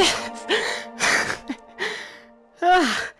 はあ。